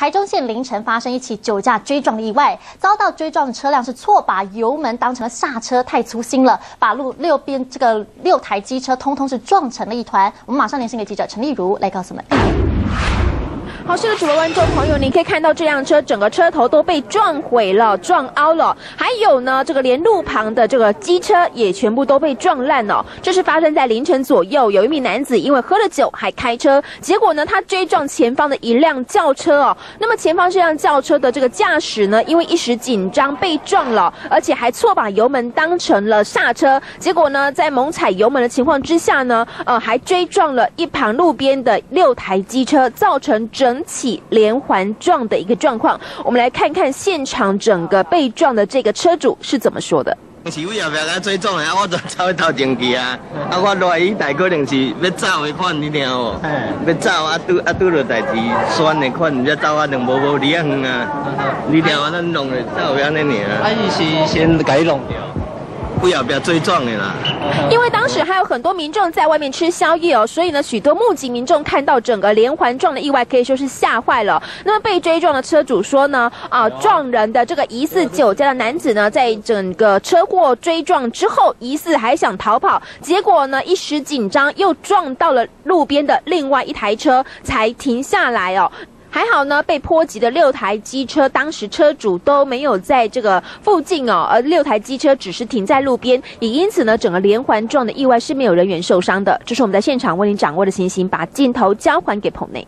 台中县凌晨发生一起酒驾追撞的意外，遭到追撞的车辆是错把油门当成了刹车，太粗心了，把路六边这个六台机车通通是撞成了一团。我们马上连线给记者陈丽如来告诉我们。好，是的，主播观众朋友，你可以看到这辆车整个车头都被撞毁了、撞凹了，还有呢，这个连路旁的这个机车也全部都被撞烂了。这是发生在凌晨左右，有一名男子因为喝了酒还开车，结果呢，他追撞前方的一辆轿车哦。那么前方这辆轿车的这个驾驶呢，因为一时紧张被撞了，而且还错把油门当成了刹车，结果呢，在猛踩油门的情况之下呢，呃，还追撞了一旁路边的六台机车，造成整。起连环撞的一个状况，我们来看看现场整个被撞的这个车主是怎么说的。是为后壁甲追撞的，我就走去头前去啊！啊，我来伊台可能是要走的款，你听无，要走啊，拄啊拄着代志，选的款，才走啊，能无无离啊远啊！你听我咱弄的走安尼尔。啊，伊是先改弄掉。不要不要追撞你啦！因为当时还有很多民众在外面吃宵夜哦，所以呢，许多目击民众看到整个连环撞的意外，可以说是吓坏了。那么被追撞的车主说呢，啊，撞人的这个疑似酒驾的男子呢，在整个车祸追撞之后，疑似还想逃跑，结果呢，一时紧张又撞到了路边的另外一台车，才停下来哦。还好呢，被波及的六台机车，当时车主都没有在这个附近哦，而六台机车只是停在路边，也因此呢，整个连环撞的意外是没有人员受伤的。这是我们在现场为您掌握的情形，把镜头交还给彭内。